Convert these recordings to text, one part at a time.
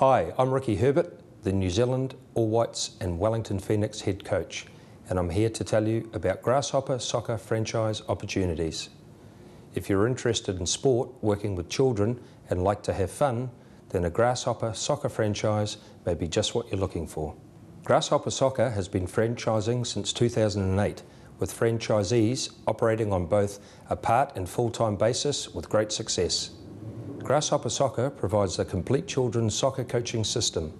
Hi, I'm Ricky Herbert, the New Zealand All Whites and Wellington Phoenix head coach, and I'm here to tell you about Grasshopper Soccer franchise opportunities. If you're interested in sport, working with children, and like to have fun, then a Grasshopper Soccer franchise may be just what you're looking for. Grasshopper Soccer has been franchising since 2008, with franchisees operating on both a part and full-time basis with great success. Grasshopper Soccer provides a complete children's soccer coaching system.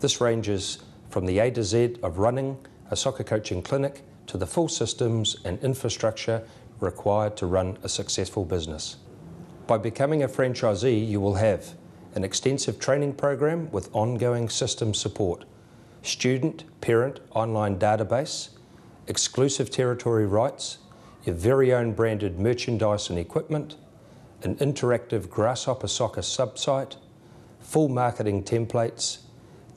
This ranges from the A to Z of running a soccer coaching clinic to the full systems and infrastructure required to run a successful business. By becoming a franchisee, you will have an extensive training program with ongoing system support, student parent online database, exclusive territory rights, your very own branded merchandise and equipment, an interactive Grasshopper Soccer subsite, full marketing templates,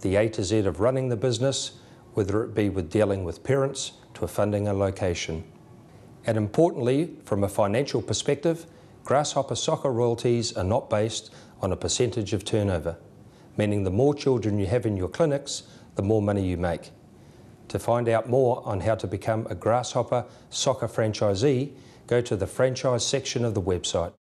the A to Z of running the business, whether it be with dealing with parents to funding a location. And importantly, from a financial perspective, Grasshopper Soccer royalties are not based on a percentage of turnover, meaning the more children you have in your clinics, the more money you make. To find out more on how to become a Grasshopper Soccer franchisee, go to the franchise section of the website.